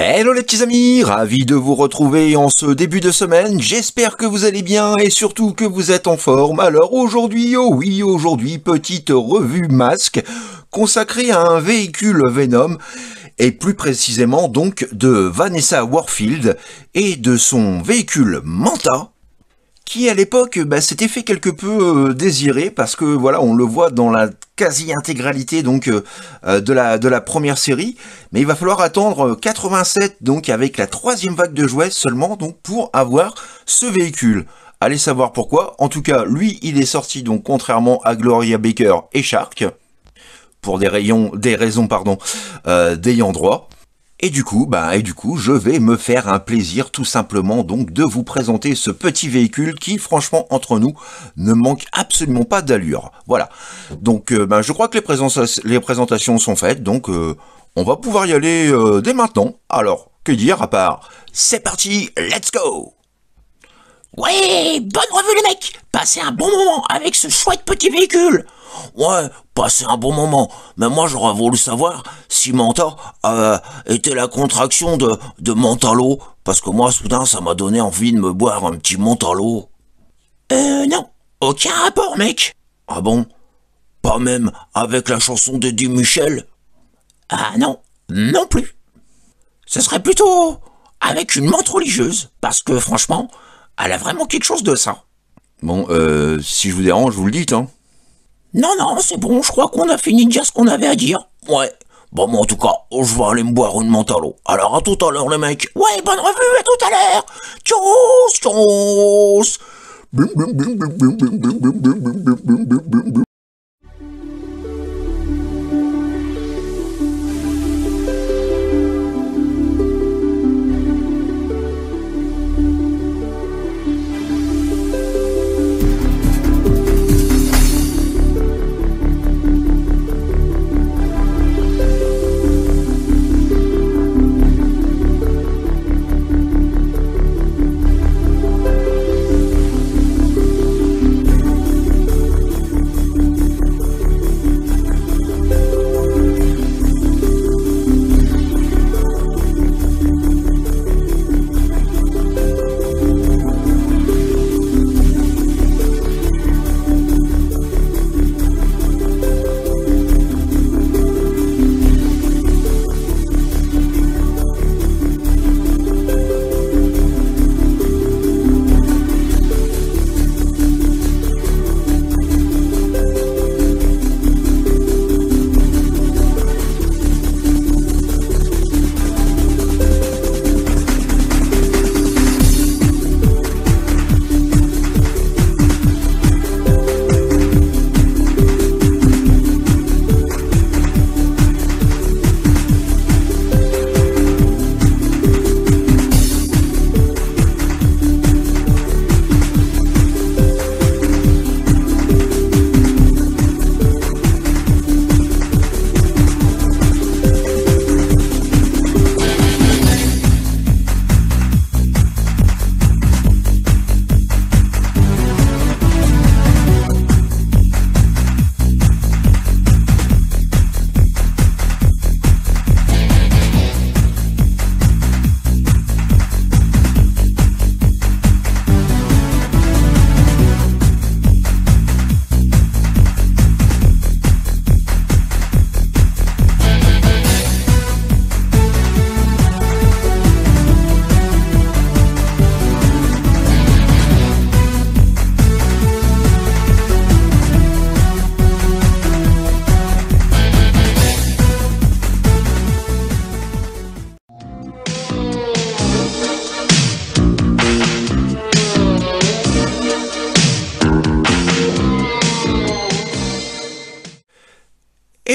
Hello les petits amis, ravi de vous retrouver en ce début de semaine. J'espère que vous allez bien et surtout que vous êtes en forme. Alors aujourd'hui, oh oui, aujourd'hui, petite revue masque consacrée à un véhicule Venom et plus précisément donc de Vanessa Warfield et de son véhicule Manta qui à l'époque bah, s'était fait quelque peu euh, désiré parce que voilà on le voit dans la quasi-intégralité donc euh, euh, de la de la première série. Mais il va falloir attendre 87 donc avec la troisième vague de jouets seulement donc pour avoir ce véhicule. Allez savoir pourquoi. En tout cas lui il est sorti donc contrairement à Gloria Baker et Shark pour des rayons des raisons pardon d'ayant droit et du coup, bah, et du coup, je vais me faire un plaisir tout simplement donc de vous présenter ce petit véhicule qui, franchement, entre nous, ne manque absolument pas d'allure. Voilà. Donc, euh, bah, je crois que les, les, présentations sont faites, donc euh, on va pouvoir y aller euh, dès maintenant. Alors, que dire à part C'est parti, let's go Ouais, bonne revue les mecs Passez un bon moment avec ce chouette petit véhicule Ouais, passer un bon moment. Mais moi, j'aurais voulu savoir si Manta euh, était la contraction de, de. Parce que moi, soudain, ça m'a donné envie de me boire un petit Mentalo. Euh, non. Aucun rapport, mec. Ah bon? Pas même avec la chanson d'Eddie Michel? Ah non, non plus. Ce serait plutôt avec une menthe religieuse. Parce que, franchement, elle a vraiment quelque chose de ça. Bon, euh, si je vous dérange, vous le dites, hein. Non, non, c'est bon, je crois qu'on a fini de dire ce qu'on avait à dire. Ouais. Bon, moi, en tout cas, je vais aller me boire une menthe Alors, à tout à l'heure, les mecs. Ouais, bonne revue, à tout à l'heure. Tchuss, tchuss.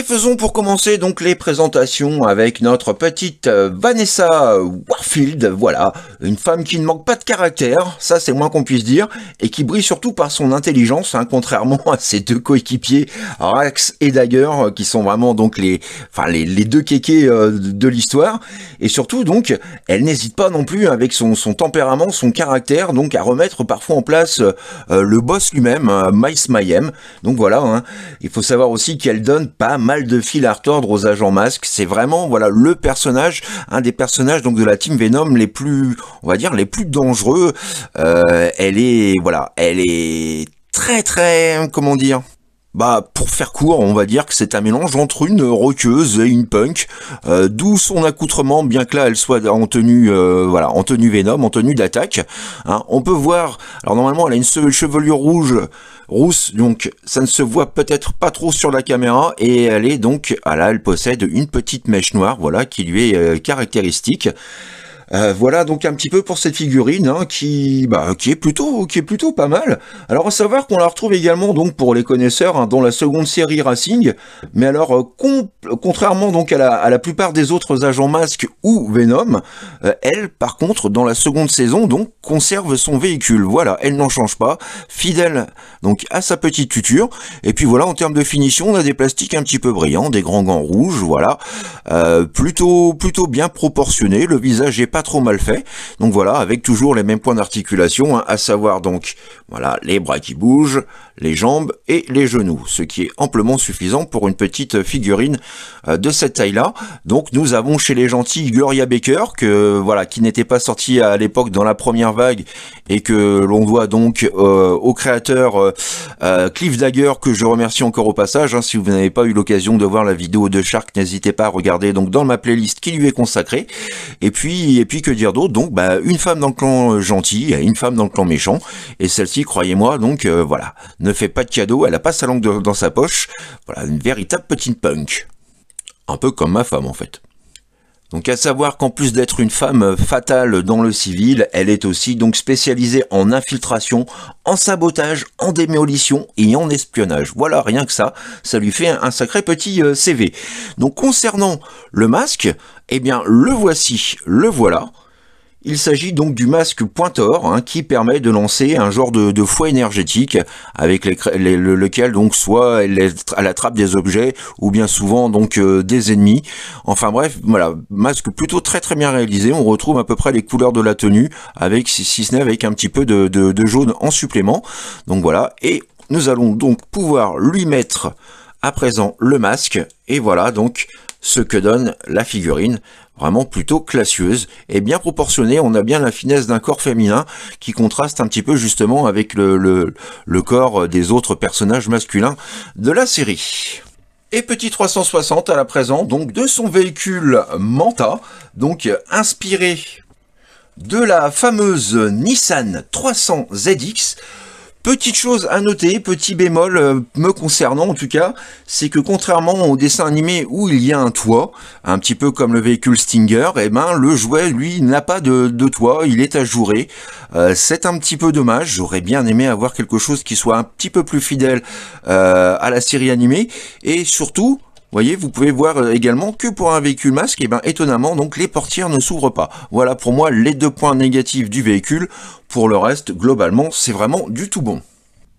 Faisons pour commencer donc les présentations avec notre petite euh, Vanessa Warfield, voilà, une femme qui ne manque pas de caractère, ça c'est moins qu'on puisse dire, et qui brille surtout par son intelligence, hein, contrairement à ses deux coéquipiers Rax et Dagger, euh, qui sont vraiment donc les, enfin les, deux kékés euh, de l'histoire, et surtout donc elle n'hésite pas non plus avec son, tempérament, son caractère, donc à remettre parfois en place le boss lui-même, Mice Mayhem, donc voilà, hein. il faut savoir aussi qu'elle donne pas mal de fil à retordre aux agents masques. C'est vraiment voilà le personnage, un des personnages donc de la team Venom les plus, on va dire les plus dangereux. Euh, elle est voilà, elle est très très comment dire bah, pour faire court, on va dire que c'est un mélange entre une roqueuse et une punk, euh, d'où son accoutrement, bien que là elle soit en tenue, euh, voilà, en tenue Venom, en tenue d'attaque. Hein. On peut voir, alors normalement elle a une chevelure rouge, rousse, donc ça ne se voit peut-être pas trop sur la caméra, et elle est donc, ah là, elle possède une petite mèche noire, voilà, qui lui est euh, caractéristique. Euh, voilà donc un petit peu pour cette figurine hein, qui, bah, qui est plutôt, qui est plutôt pas mal. Alors à savoir qu'on la retrouve également donc pour les connaisseurs hein, dans la seconde série Racing, mais alors euh, contrairement donc à la, à la, plupart des autres agents masques ou Venom, euh, elle par contre dans la seconde saison donc conserve son véhicule. Voilà, elle n'en change pas, fidèle donc à sa petite tuture. Et puis voilà en termes de finition, on a des plastiques un petit peu brillants, des grands gants rouges, voilà, plutôt plutôt bien proportionné. Le visage est pas trop mal fait. Donc voilà, avec toujours les mêmes points d'articulation, hein, à savoir donc voilà les bras qui bougent, les jambes et les genoux, ce qui est amplement suffisant pour une petite figurine euh, de cette taille-là. Donc nous avons chez les gentils Gloria Baker, que voilà, qui n'était pas sorti à l'époque dans la première vague et que l'on doit donc euh, au créateur euh, Cliff Dagger, que je remercie encore au passage. Hein. si vous n'avez pas eu l'occasion de voir la vidéo de Shark, n'hésitez pas à regarder donc dans ma playlist qui lui est consacrée. Et puis et puis que dire d'autre? Donc bah une femme dans le clan gentil une femme dans le clan méchant. Et celle-ci, croyez-moi, donc voilà, ne fait pas de cadeau, elle a pas sa langue dans sa poche. Voilà, une véritable petite punk. Un peu comme ma femme en fait. Donc à savoir qu'en plus d'être une femme fatale dans le civil, elle est aussi donc spécialisée en infiltration, en sabotage, en démolition et en espionnage. Voilà, rien que ça, ça lui fait un sacré petit euh, CV. Donc concernant le masque, eh bien le voici, le voilà. Il s'agit donc du masque Pointor hein, qui permet de lancer un genre de, de fouet énergétique avec lequel donc soit elle trappe des objets ou bien souvent donc euh, des ennemis. Enfin bref, voilà, masque plutôt très très bien réalisé. On retrouve à peu près les couleurs de la tenue avec si, ce n'est avec un petit peu de, de jaune en supplément. Donc voilà, et nous allons donc pouvoir lui mettre à présent le masque et voilà donc ce que donne la figurine vraiment plutôt classieuse et bien proportionnée. On a bien la finesse d'un corps féminin qui contraste un petit peu justement avec le, corps des autres personnages masculins de la série. Et petit 360 à la présent, donc de son véhicule Manta, donc inspiré de la fameuse Nissan 300 ZX, Petite chose à noter, petit bémol euh, me concernant en tout cas, c'est que contrairement au dessin animé où il y a un toit, un petit peu comme le véhicule Stinger, eh ben le jouet lui n'a pas de, toit, il est ajouré. Euh, c'est un petit peu dommage, j'aurais bien aimé avoir quelque chose qui soit un petit peu plus fidèle euh, à la série animée et surtout voyez, vous pouvez voir euh, également que pour un véhicule masque, eh ben étonnamment, donc les portières ne s'ouvrent pas. Voilà pour moi les deux points négatifs du véhicule. Pour le reste, globalement, c'est vraiment du tout bon.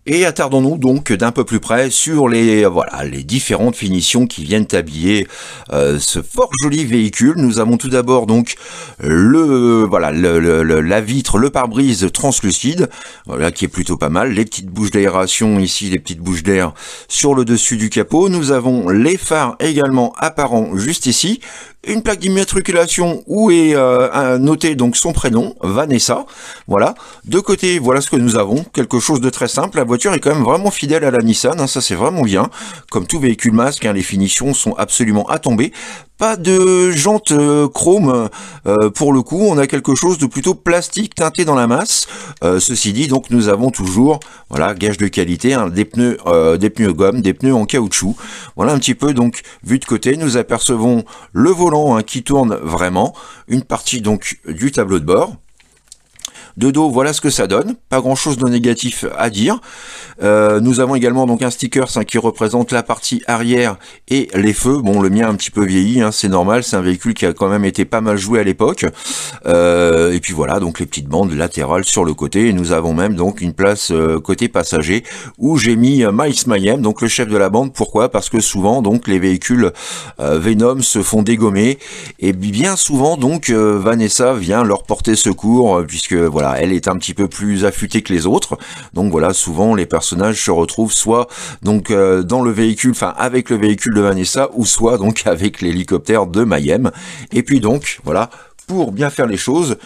Et attardons-nous donc d'un peu plus près sur les voilà les différentes finitions qui viennent habiller euh, ce fort joli véhicule. Nous avons tout d'abord donc le voilà le, la vitre, le pare-brise translucide, voilà qui est plutôt pas mal. Les petites bouches d'aération ici, les petites bouches d'air sur le dessus du capot. Nous avons les phares également apparents juste ici une plaque d'immatriculation où est euh, noté donc son prénom, Vanessa. Voilà. De côté, voilà ce que nous avons. Quelque chose de très simple. La voiture est quand même vraiment fidèle à la Nissan. Hein, ça, c'est vraiment bien. Comme tout véhicule masque, hein, les finitions sont absolument à tomber. Pas de jantes euh, chrome euh, pour le coup, on a quelque chose de plutôt plastique teinté dans la masse. Euh, ceci dit, donc nous avons toujours, voilà, gage de qualité, hein, des pneus, des pneus gomme, des pneus en caoutchouc. Voilà un petit peu donc vu de côté, nous apercevons le volant qui tourne vraiment, une partie donc du tableau de bord. De dos, voilà ce que ça donne. Pas grand chose de négatif à dire. Euh, nous avons également donc un sticker hein, qui représente la partie arrière et les feux. Bon, le mien un petit peu vieilli, hein, c'est normal. C'est un véhicule qui a quand même été pas mal joué à l'époque. Euh, et puis voilà, donc les petites bandes latérales sur le côté. Et nous avons même donc une place euh, côté passager où j'ai mis Miles Mayhem, donc le chef de la bande. Pourquoi? Parce que souvent donc les véhicules Venom se font dégommer et bien souvent donc Vanessa vient leur porter secours puisque voilà elle est un petit peu plus affûtée que les autres. Donc voilà, souvent les personnages se retrouvent soit donc dans le véhicule, enfin avec le véhicule de Vanessa, ou soit donc avec l'hélicoptère de Mayhem. Et puis donc voilà, pour bien faire les choses,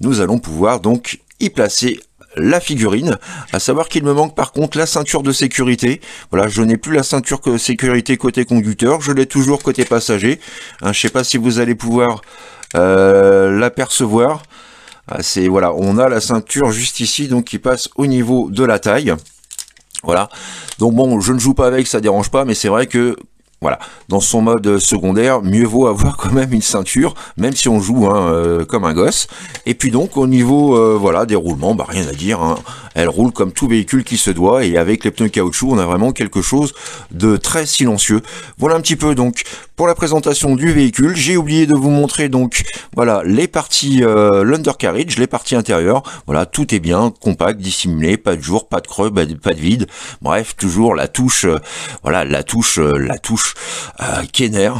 nous allons pouvoir donc y placer la figurine, à savoir qu'il me manque par contre la ceinture de sécurité. Voilà, je n'ai plus la ceinture de sécurité côté conducteur, je l'ai toujours côté passager. Hein, je sais pas si vous allez pouvoir euh, l'apercevoir. Ah, voilà, on a la ceinture juste ici, donc qui passe au niveau de la taille. Voilà. Donc bon, je ne joue pas avec, ça dérange pas, mais c'est vrai que voilà, dans son mode secondaire, mieux vaut avoir quand même une ceinture, même si on joue hein, euh, comme un gosse. Et puis donc au niveau euh, voilà des roulements, bah rien à dire. Hein. Elle roule comme tout véhicule qui se doit et avec les pneus caoutchouc, on a vraiment quelque chose de très silencieux. Voilà un petit peu donc pour la présentation du véhicule. J'ai oublié de vous montrer donc voilà les parties euh, l'undercarriage, les parties intérieures. Voilà, tout est bien, compact, dissimulé, pas de jour, pas de creux, pas de vide. Bref, toujours la touche, voilà la touche, la touche euh, Kenner.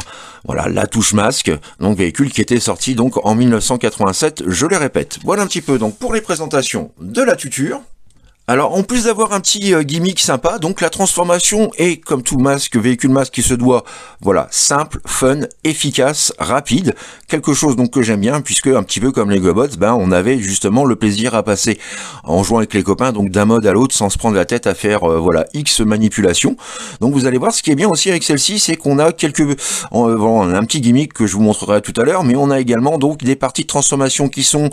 Voilà, la touche masque, donc véhicule qui était sorti donc en 1987, je le répète. Voilà un petit peu donc pour les présentations de la tuture. Alors, en plus d'avoir un petit euh, gimmick sympa, donc la transformation est, comme tout masque, véhicule masque qui se doit, voilà, simple, fun, efficace, rapide, quelque chose donc que j'aime bien, puisque un petit peu comme les GoBots, ben on avait justement le plaisir à passer en jouant avec les copains, donc d'un mode à l'autre, sans se prendre la tête à faire, euh, voilà, X manipulations. Donc vous allez voir, ce qui est bien aussi avec celle-ci, c'est qu'on a quelques, euh, un petit gimmick que je vous montrerai tout à l'heure, mais on a également donc des parties de transformation qui sont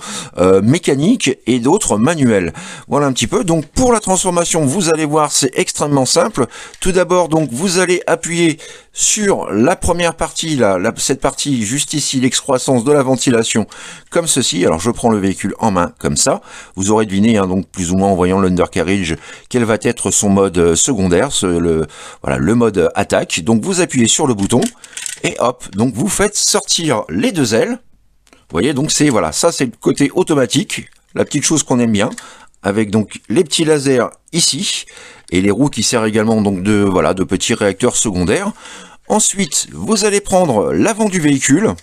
mécaniques et d'autres manuelles. Voilà un petit peu, pour la transformation, vous allez voir, c'est extrêmement simple. Tout d'abord, donc vous allez appuyer sur la première partie, cette partie juste ici, l'excroissance de la ventilation, comme ceci. Alors je prends le véhicule en main, comme ça. Vous aurez deviné, hein, donc plus ou moins en voyant l'undercarriage, quel va être son mode euh, secondaire, le, le mode attaque. Donc vous appuyez sur le bouton, et hop, donc vous faites sortir les deux ailes. Vous voyez, donc c'est voilà, ça c'est le côté automatique, la petite chose qu'on aime bien avec donc les petits lasers ici et les roues qui servent également donc de voilà de petits réacteurs secondaires. Ensuite, vous allez prendre l'avant du véhicule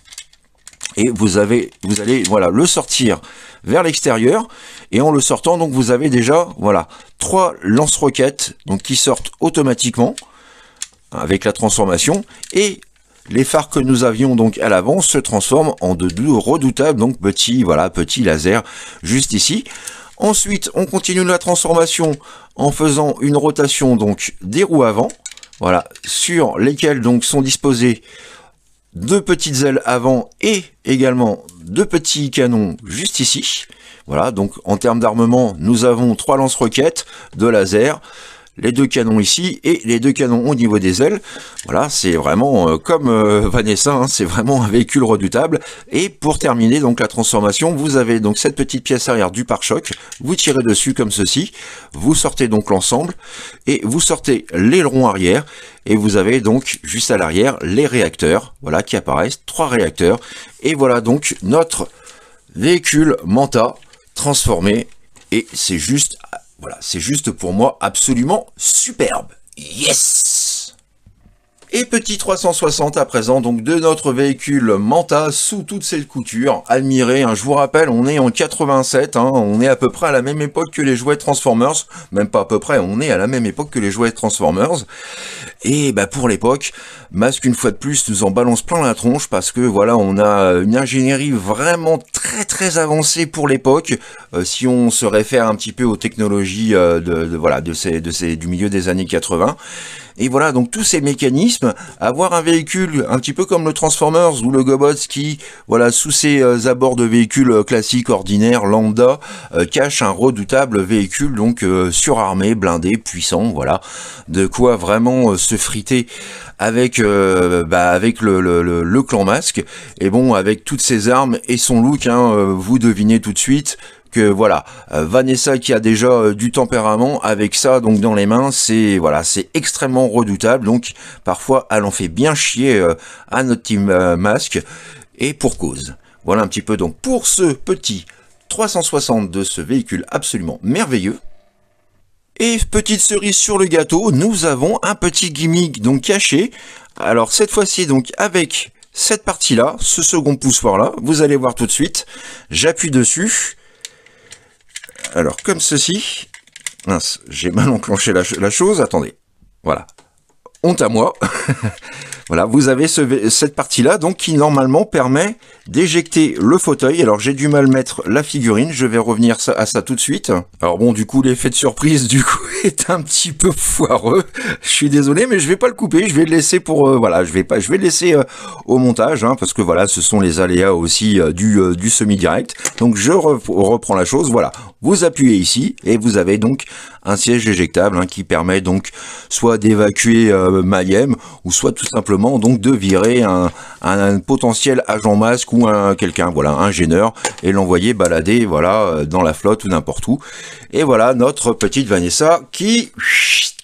et vous avez vous allez voilà le sortir vers l'extérieur. Et en le sortant donc vous avez déjà voilà trois lance-roquettes donc qui sortent automatiquement avec la transformation. Et les phares que nous avions donc à l'avant se transforment en de deux redoutables donc petits voilà petits lasers juste ici Ensuite, on continue la transformation en faisant une rotation donc des roues avant, voilà, sur lesquelles donc sont disposées deux petites ailes avant et également deux petits canons juste ici. Voilà, donc en termes d'armement, nous avons trois lance-roquettes, de laser, les deux canons ici et les deux canons au niveau des ailes. Voilà, c'est vraiment euh, comme euh, Vanessa, hein, c'est vraiment un véhicule redoutable. Et pour terminer donc la transformation, vous avez donc cette petite pièce arrière du pare-choc, vous tirez dessus comme ceci, vous sortez donc l'ensemble et vous sortez l'aileron arrière et vous avez donc juste à l'arrière les réacteurs, voilà qui apparaissent, trois réacteurs. Et voilà donc notre véhicule Manta transformé. Et c'est juste voilà, c'est juste pour moi absolument superbe. Yes et petit 360 à présent, donc de notre véhicule Manta sous toutes ses coutures, admiré, hein, je vous rappelle, on est en 87, hein, on est à peu près à la même époque que les jouets Transformers, même pas à peu près, on est à la même époque que les jouets Transformers, et bah pour l'époque, Masque une fois de plus nous en balance plein la tronche parce que voilà, on a une ingénierie vraiment très très avancée pour l'époque. Euh, si on se réfère un petit peu aux technologies euh, de, voilà de ces, de ces, du milieu des années 80. Et voilà, donc tous ces mécanismes, avoir un véhicule un petit peu comme le Transformers ou le Gobots qui, voilà, sous ses euh, abords de véhicules classiques, ordinaires, lambda, cache un redoutable véhicule donc surarmé, blindé, puissant, voilà, de quoi vraiment se friter avec euh, bah, avec le, le, clan masque. Et bon avec toutes ses armes et son look hein, euh, vous devinez tout de suite que voilà euh, Vanessa qui a déjà du tempérament avec ça donc dans les mains c'est voilà c'est extrêmement redoutable donc parfois elle en fait bien chier à notre team masque et pour cause voilà un petit peu donc pour ce petit 360 de ce véhicule absolument merveilleux et petite cerise sur le gâteau, nous avons un petit gimmick donc caché. Alors cette fois-ci donc avec cette partie-là, ce second poussoir là, vous allez voir tout de suite. J'appuie dessus. Alors comme ceci. Mince, j'ai mal enclenché la, chose. Attendez. Voilà. Honte à moi. Voilà, vous avez cette partie-là, donc qui normalement permet d'éjecter le fauteuil. Alors j'ai du mal mettre la figurine, je vais revenir à ça tout de suite. Alors bon, du coup l'effet de surprise du coup est un petit peu foireux. Je suis désolé, mais je vais pas le couper, je vais le laisser pour euh, voilà, je vais pas, laisser euh, au montage, hein, parce que voilà, ce sont les aléas aussi euh, du semi-direct. Donc je reprends la chose. Voilà, vous appuyez ici et vous avez donc un siège éjectable hein, qui permet donc soit d'évacuer Mayhem ou soit tout simplement donc de virer un, potentiel agent masque ou un quelqu'un, voilà, un et l'envoyer balader, voilà, euh, dans la flotte ou n'importe où. Et voilà notre petite Vanessa qui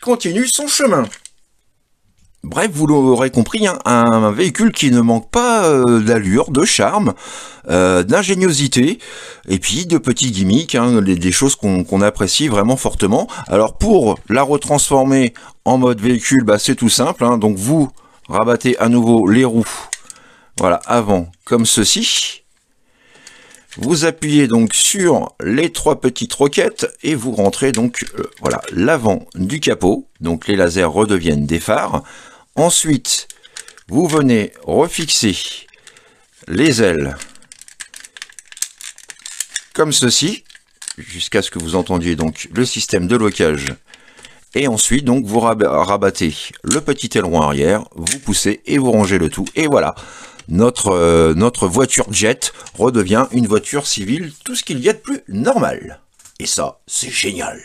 continue son chemin. Bref, vous l'aurez compris, hein, un, véhicule qui ne manque pas euh, d'allure, de charme, euh, d'ingéniosité, et puis de petits gimmicks, hein, des, choses qu'on apprécie vraiment fortement. Alors pour la retransformer en mode véhicule, bah, c'est tout simple. Hein. donc vous rabattez à nouveau les roues, voilà, avant, comme ceci. Vous appuyez donc sur les trois petites roquettes et vous rentrez donc, euh, voilà, l'avant du capot. Donc les lasers redeviennent des phares. Ensuite, vous venez refixer les ailes comme ceci, jusqu'à ce que vous entendiez donc le système de locage et ensuite, donc, vous rabattez le petit aileron arrière, vous poussez et vous rangez le tout. Et voilà, notre, euh, notre voiture jet redevient une voiture civile, tout ce qu'il y a de plus normal. Et ça, c'est génial.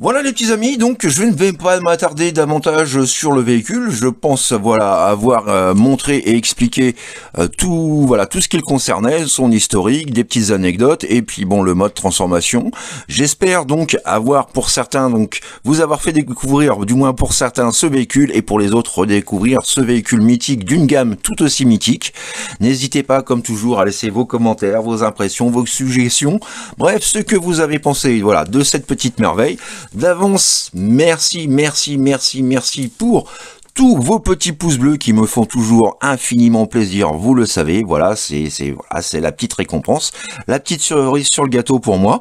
Voilà les petits amis, donc je ne vais pas m'attarder davantage sur le véhicule. Je pense voilà avoir euh, montré et expliqué euh, tout voilà tout ce qu'il concernait, son historique, des petites anecdotes et puis bon le mode transformation. J'espère donc avoir pour certains donc vous avoir fait découvrir du moins pour certains ce véhicule et pour les autres redécouvrir ce véhicule mythique d'une gamme tout aussi mythique. N'hésitez pas comme toujours à laisser vos commentaires, vos impressions, vos suggestions, bref ce que vous avez pensé voilà de cette petite merveille d'avance. Merci, merci, merci, merci pour tous vos petits pouces bleus qui me font toujours infiniment plaisir, vous le savez, voilà, c'est la petite récompense, la petite cerise sur le gâteau pour moi.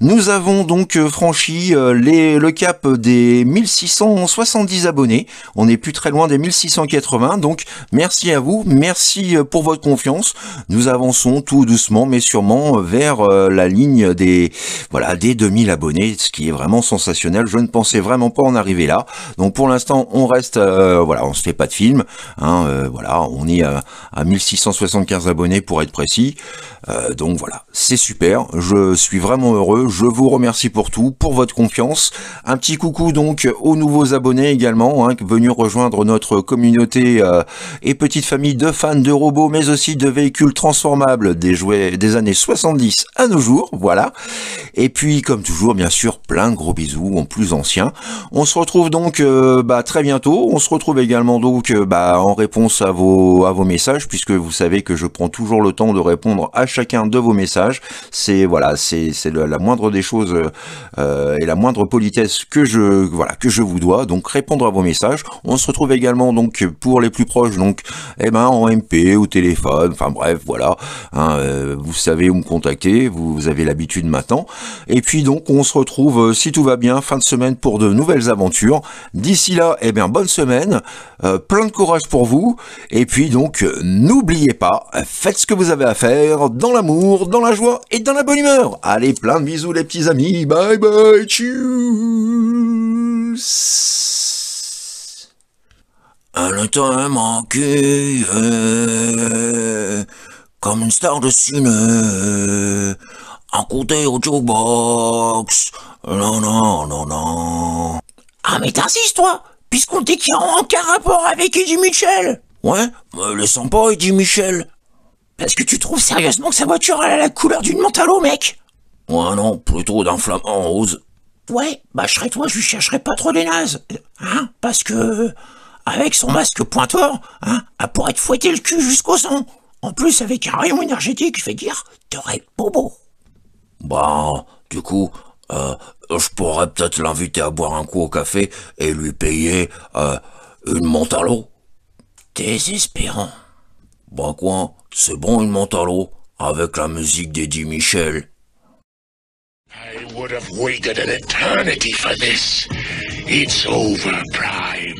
Nous avons donc euh, franchi euh, le cap des 1670 abonnés, on n'est plus très loin des 1680, donc merci à vous, merci euh, pour votre confiance. Nous avançons tout doucement mais sûrement vers la ligne des voilà, des 2000 abonnés, ce qui est vraiment sensationnel. Je ne pensais vraiment pas en arriver là. Donc pour l'instant, on reste voilà, on se fait pas de film. Hein, euh, voilà, on est à, 1675 abonnés pour être précis. Euh, donc voilà, c'est super. Je suis vraiment heureux. Je vous remercie pour tout, pour votre confiance. Un petit coucou donc aux nouveaux abonnés également, hein, venus rejoindre notre communauté et petite famille de fans de robots, mais aussi de véhicules transformables des jouets des années 70 à nos jours. Voilà. Et puis, comme toujours, bien sûr, plein de gros bisous en plus anciens. On se retrouve donc bah, très bientôt. Également donc euh, bah, en réponse à vos, à vos messages, puisque vous savez que je prends toujours le temps de répondre à chacun de vos messages. C'est voilà, c'est la moindre des choses euh, et la moindre politesse que je voilà que je vous dois. Donc répondre à vos messages. On se retrouve également donc pour les plus proches, donc eh ben en MP ou téléphone. Enfin bref, voilà. Hein, euh, vous savez où me contacter. Vous, avez l'habitude maintenant. Et puis donc on se retrouve si tout va bien fin de semaine pour de nouvelles aventures. D'ici là, eh bien bonne semaine. Euh, plein de courage pour vous. Et puis donc, euh, n'oubliez pas, faites ce que vous avez à faire dans l'amour, dans la joie et dans la bonne humeur. Allez, plein de bisous les petits amis. Bye bye. Tchuss. Un temps manqué, comme une star de ciné, un côté au jukebox. Non, non, non, non. Ah, mais t'insistes, toi puisqu'on dit qu'il n'y a aucun rapport avec Eddie Michel. Ouais, mais le sens pas, Eddie Michel. Parce que tu trouves sérieusement que sa voiture a la couleur d'une mentalo, mec? Ouais, non, plutôt d'un flamant rose. Ouais, bah je serais toi, je chercherais pas trop des nazes. Hein? Parce que, avec son masque pointeur, hein, elle pourrait te fouetter le cul jusqu'au sang. En plus, avec un rayon énergétique, je vais dire, t'aurais bobo. Bah, du coup, euh, je pourrais peut-être l'inviter à boire un coup au café et lui payer euh, une monte à l'eau. Désespérant. Bah quoi, c'est bon une monte à l'eau, avec la musique d'Eddie Michel. I would have waited an eternity for this. It's over, Pride.